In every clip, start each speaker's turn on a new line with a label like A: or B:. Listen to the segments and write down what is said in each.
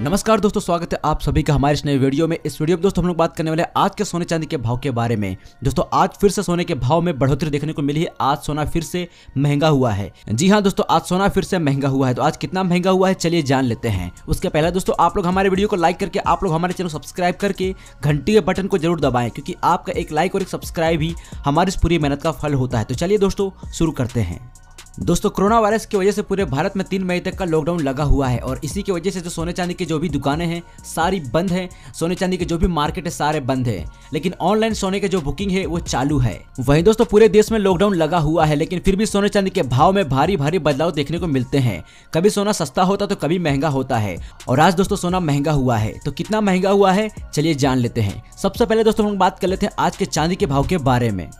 A: नमस्कार दोस्तों, स्वागत है आप सभी का हमारे इस नए वीडियो में। इस वीडियो में दोस्तों, हम लोग बात करने वाले आज के सोने चांदी के भाव के बारे में। दोस्तों, आज फिर से सोने के भाव में बढ़ोतरी देखने को मिली है। आज सोना फिर से महँगा हुआ है। जी हाँ दोस्तों, आज सोना फिर से महँगा हुआ है। तो आज कितना महँगा हुआ है, चलिए जान लेते हैं। उसके पहले दोस्तों, आप लोग हमारे वीडियो को लाइक करके, आप लोग हमारे चैनल सब्सक्राइब करके घंटी के बटन को ज़रूर दबाएँ, क्योंकि आपका एक लाइक और एक सब्सक्राइब ही हमारी इस पूरी मेहनत का फल होता है। तो चलिए दोस्तों, शुरू करते हैं। दोस्तों, कोरोना वायरस की वजह से पूरे भारत में तीन मई तक का लॉकडाउन लगा हुआ है और इसी की वजह से जो सोने चांदी की जो भी दुकानें हैं, सारी बंद हैं। सोने चांदी के जो भी मार्केट है, सारे बंद हैं। लेकिन ऑनलाइन सोने के जो बुकिंग है, वो चालू है। वहीं दोस्तों, पूरे देश में लॉकडाउन लगा हुआ है, लेकिन फिर भी सोने चांदी के भाव में भारी भारी बदलाव देखने को मिलते हैं। कभी सोना सस्ता होता तो कभी महँगा होता है। और आज दोस्तों, सोना महँगा हुआ है। तो कितना महँगा हुआ है, चलिए जान लेते हैं। सबसे पहले दोस्तों, हम बात कर लेते हैं आज के चांदी के भाव के बारे में।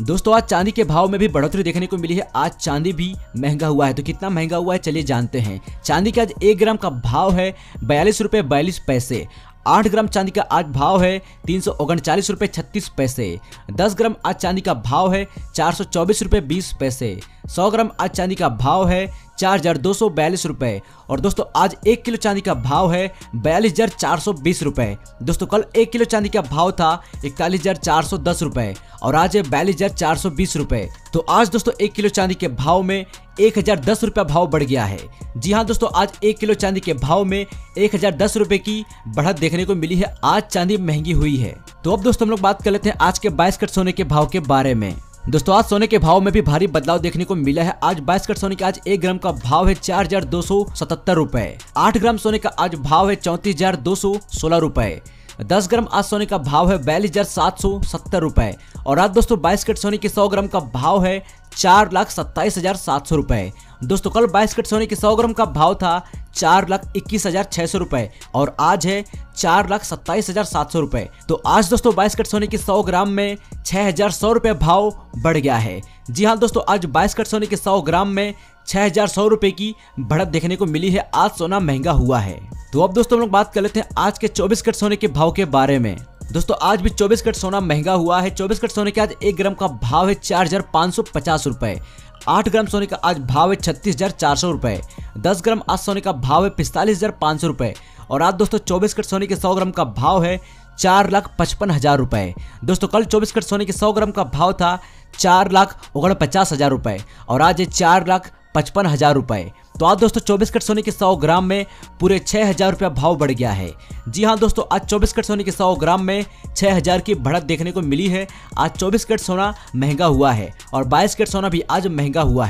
A: दोस्तों, आज चांदी के भाव में भी बढ़ोतरी देखने को मिली है। आज चांदी भी महँगा हुआ है। तो कितना महँगा हुआ है, चलिए जानते हैं। चांदी का आज एक ग्राम का भाव है बयालीस रुपये बयालीस पैसे। आठ ग्राम चांदी का आज भाव है तीन सौ उनचालीस रुपये छत्तीस पैसे। दस ग्राम आज चांदी का भाव है चार सौ चौबीस रुपये बीस पैसे। सौ ग्राम आज चांदी का भाव है चार हज़ार दो सौ बयालीस रुपए। और दोस्तों, आज एक किलो चांदी का भाव है बयालीस हज़ार चार सौ बीस रुपए। दोस्तों, कल एक किलो चांदी का भाव था इकतालीस हज़ार चार सौ दस रुपए और आज है बयालीस हज़ार चार सौ बीस रुपए। तो आज दोस्तों, एक किलो चांदी के भाव में एक हज़ार दस रुपया भाव बढ़ गया है। जी हाँ दोस्तों, आज एक किलो चांदी के भाव में एक हज़ार दस रुपए की बढ़त देखने को मिली है। आज चांदी महँगी हुई है। तो अब दोस्तों, हम लोग बात कर लेते हैं आज के बाईस कट सोने के भाव के बारे में। दोस्तों, आज सोने के भाव में भी भारी बदलाव देखने को मिला है। आज बाईस कट सोने का आज एक ग्राम का भाव है चार हज़ार दो सौ सतहत्तर रूपए। आठ ग्राम सोने का आज भाव है चौतीस हज़ार दो सौ सोलह रूपए। दस ग्राम आज सोने का भाव है बयालीस हज़ार सात सौ सत्तर रूपए। और आज दोस्तों, बाईस कट सोने के सौ ग्राम का भाव है चार लाख सत्ताईस हज़ार सात सौ रूपए। दोस्तों, कल बाईस कट सोने के सौ ग्राम का भाव था चार लाख इक्कीस हज़ार छह सौ रुपए और आज है चार लाख सत्ताईस हज़ार सात सौ रुपए। तो आज दोस्तों, बाईस कट सोने की सौ ग्राम में छह हज़ार सौ रुपए भाव बढ़ गया है। जी हाँ दोस्तों, आज बाईस कट सोने के सौ ग्राम में छह हज़ार सौ रुपए की बढ़त देखने को मिली है। आज सोना महँगा हुआ है। तो अब दोस्तों, हम लोग बात कर लेते हैं आज के चौबीस कट सोने के भाव के बारे में। दोस्तों, आज भी 24 कट सोना महँगा हुआ है। 24 कट सोने के आज एक ग्राम का भाव है चार हज़ार पाँच सौ पचास रुपए। आठ ग्राम सोने का आज भाव है छत्तीस हज़ार चार सौ रुपए। दस ग्राम आज सोने का भाव है पिस्तालीस हज़ार पाँच सौ रुपए। और आज दोस्तों चौबीस कट सोने के सौ ग्राम का भाव है चार लाख पचपन हज़ार रुपए। दोस्तों कल चौबीस कट सोने के सौ ग्राम का भाव था चार लाख ओगण पचास हज़ार रुपए। और आज है चार लाख पचपन हज़ार रुपए। तो आज दोस्तों 24 कट सोने के सौ ग्राम में पूरे छह हज़ार रुपया भाव बढ़ गया है। जी हाँ दोस्तों, आज 24 कट सोने के सौ ग्राम में छह हज़ार की बढ़त देखने को मिली है। आज 24 कट सोना महँगा हुआ है और 22 कट सोना भी आज महँगा हुआ है।